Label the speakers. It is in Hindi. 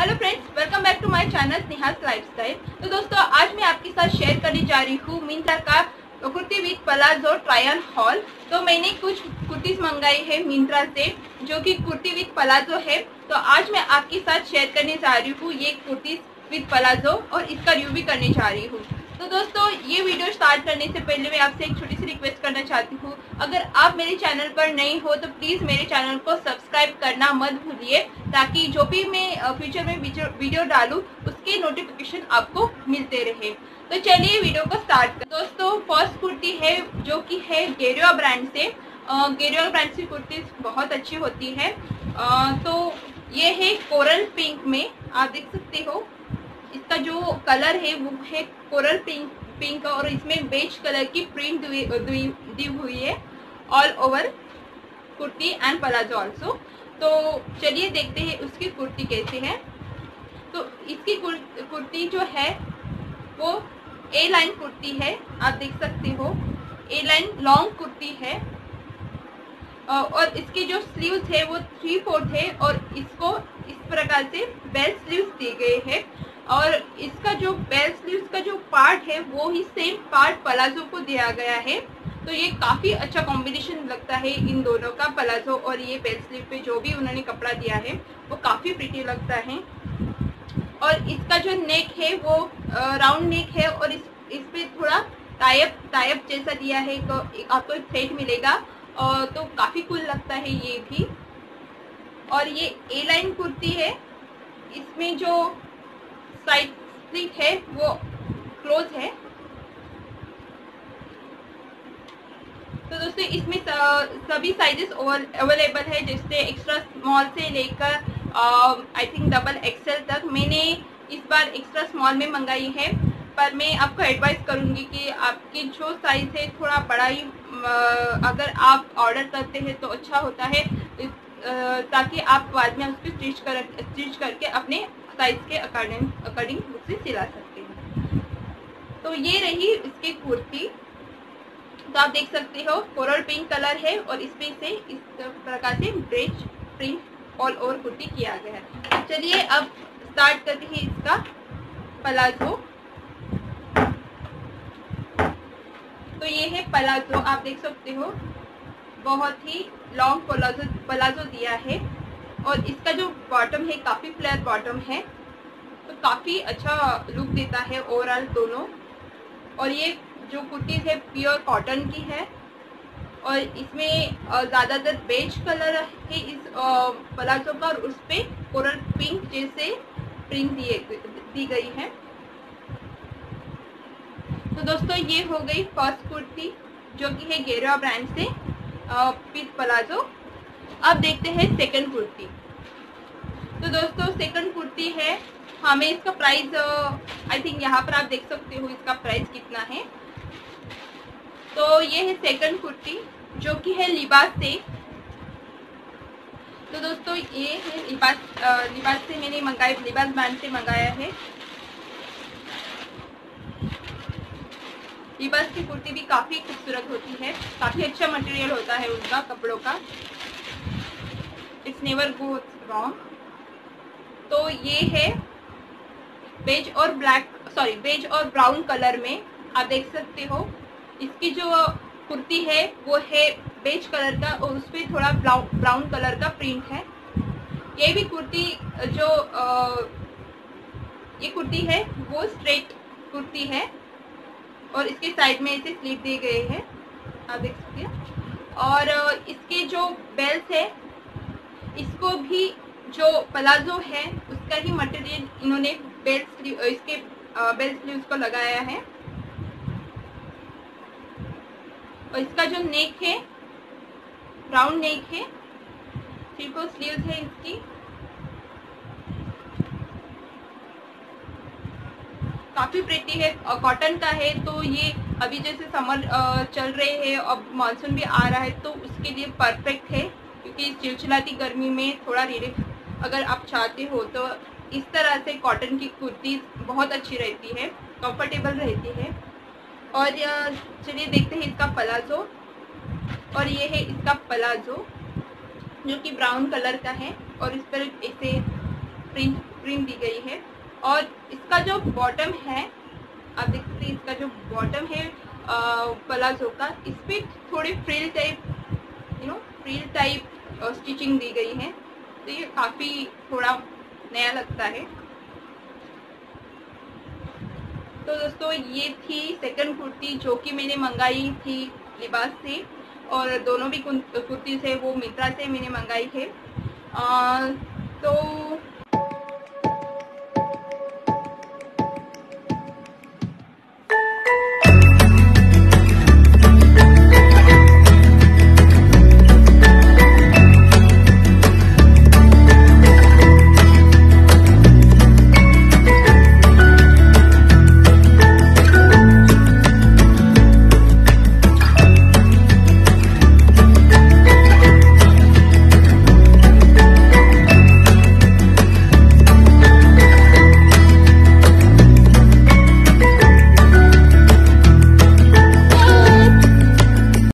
Speaker 1: Hello friends welcome back to my channel Sneha's lifestyle तो दोस्तों, आज मैं आपके साथ शेयर करने जा रही हूँ मिंत्रा का kurti with palazzo trial haul तो मैंने कुछ कुर्तीज मंगाई है मिंत्रा से, जो कि कुर्ती विथ प्लाजो है। तो आज मैं आपके साथ शेयर करने जा रही हूँ ये कुर्तीज विथ प्लाजो और इसका रिव्यू भी करने जा रही हूँ। तो दोस्तों, ये वीडियो स्टार्ट करने से पहले मैं आपसे एक छोटी सी रिक्वेस्ट करना चाहती हूँ। अगर आप मेरे चैनल पर नए हो तो प्लीज़ मेरे चैनल को सब्सक्राइब करना मत भूलिए, ताकि जो भी मैं फ्यूचर में वीडियो डालूँ, उसके नोटिफिकेशन आपको मिलते रहे। तो चलिए वीडियो को स्टार्ट कर दोस्तों फ़र्स्ट कुर्ती है, जो कि है गेरिया ब्रांड से। गेरिया ब्रांड की कुर्ती बहुत अच्छी होती है। तो ये है कोरल पिंक में, आप देख सकते हो। कलर है, वो है कोरल पिंक पिंक और इसमें बेज कलर की प्रिंट दी हुई है all over kurti and palazzo also तो चलिए देखते हैं उसकी कुर्ती कैसे है। तो इसकी कुर्ती जो है, वो ए लाइन कुर्ती है, आप देख सकते हो। ए लाइन लॉन्ग कुर्ती है। और इसके जो स्लीव्स है, वो थ्री फोर्थ है और इसको इस प्रकार से बेल्ट स्लीव्स दिए गए हैं। और इसका जो बेल स्लीव का जो पार्ट है, वो ही सेम पार्ट पलाजो को दिया गया है। तो ये काफ़ी अच्छा कॉम्बिनेशन लगता है इन दोनों का पलाजो और ये बेल स्लीव पे जो भी उन्होंने कपड़ा दिया है, वो काफ़ी प्रिटी लगता है। और इसका जो नेक है, वो राउंड नेक है और इस इस पे थोड़ा टाइप टाइप जैसा दिया है तो आपको एक थ्रेड मिलेगा। और तो काफ़ी कुल लगता है ये भी। और ये ए लाइन कुर्ती है, इसमें जो साइड स्लिट है, वो क्लोज है। तो दोस्तों, इसमें सभी साइजेस अवेलेबल है जैसे एक्स्ट्रा स्मॉल से लेकर आई थिंक डबल एक्सेल तक। मैंने इस बार एक्स्ट्रा स्मॉल में मंगाई है, पर मैं आपको एडवाइस करूँगी कि आपकी जो साइज़ है, थोड़ा बड़ा ही अगर आप ऑर्डर करते हैं तो अच्छा होता है। ताकि आप बाद में उसको स्टिच कर स्टिच करके अपने साइज़ के अकॉर्डिंग अकॉर्डिंग से सिला सकते हैं। तो ये रही इसकी कुर्ती। तो आप देख सकते हो कोरल पिंक कलर है और इसमें से इस प्रकार से ब्रिज प्रिंट ऑल ओवर कुर्ती किया गया है। चलिए अब स्टार्ट करते हैं इसका पलाजो तो ये है पलाजो आप देख सकते हो। बहुत ही लॉन्ग पलाजो पलाजो दिया है। और इसका जो बॉटम है, काफ़ी फ्लैट बॉटम है। तो काफ़ी अच्छा लुक देता है ओवरऑल दोनों। और ये जो कुर्तीज़ है प्योर कॉटन की है। और इसमें ज़्यादातर बेज कलर है इस प्लाजो का और उस पर कोरल पिंक जैसे प्रिंट दिए, दी गई है। तो दोस्तों, ये हो गई फ़र्स्ट कुर्ती, जो कि है गेरा ब्रांड से पिथ प्लाजो अब देखते हैं सेकंड कुर्ती। तो दोस्तों सेकंड कुर्ती है। हमें इसका प्राइस आई थिंक यहाँ पर आप देख सकते हो इसका प्राइस कितना है। तो ये है सेकंड कुर्ती, जो कि है लिबास से। तो दोस्तों, ये है लिबास लिबास से मैंने मंगाया लिबास ब्रांड से मंगाया है। लिबास की कुर्ती भी काफ़ी खूबसूरत होती है, काफ़ी अच्छा मटेरियल होता है उनका कपड़ों का। नेवर गो रॉन्ग तो ये है बेज और ब्लैक सॉरी बेज और ब्राउन कलर में आप देख सकते हो। इसकी जो कुर्ती है वो है बेज कलर का और उस पर थोड़ा ब्राउन कलर का प्रिंट है। ये भी कुर्ती जो आ, ये कुर्ती है वो स्ट्रेट कुर्ती है और इसके साइड में ऐसे स्लीव दिए गए हैं। आप देख सकते हैं। और इसके जो बेल्ट है इसको भी जो प्लाजो है, उसका ही मटेरियल इन्होंने बेल्ट स्लीव इसके बेल्ट स्लीव को लगाया है। और इसका जो नेक है राउंड नेक है थ्री फोर स्लीव्स है इसकी। काफ़ी प्रेटी है कॉटन का है तो ये अभी जैसे समर चल रहे हैं, अब मानसून भी आ रहा है तो उसके लिए परफेक्ट है। क्योंकि चिलचिलाती गर्मी में थोड़ा रिलीफ अगर आप चाहते हो तो इस तरह से कॉटन की कुर्ती बहुत अच्छी रहती है कंफर्टेबल रहती है। और चलिए देखते हैं इसका पलाजो और ये है इसका पलाजो जो कि ब्राउन कलर का है और इस पर ऐसे प्रिंट प्रिंट दी गई है। और इसका जो बॉटम है, आप देख सकते हैं इसका जो बॉटम है पलाजो का, इस पर थोड़ी frill type you know frill type stitching दी गई है। तो ये काफ़ी थोड़ा नया लगता है। तो दोस्तों ये थी सेकंड कुर्ती जो कि मैंने मंगाई थी लिबास से और दोनों भी कुर्ती से वो मित्रा से मैंने मंगाई है। आ, तो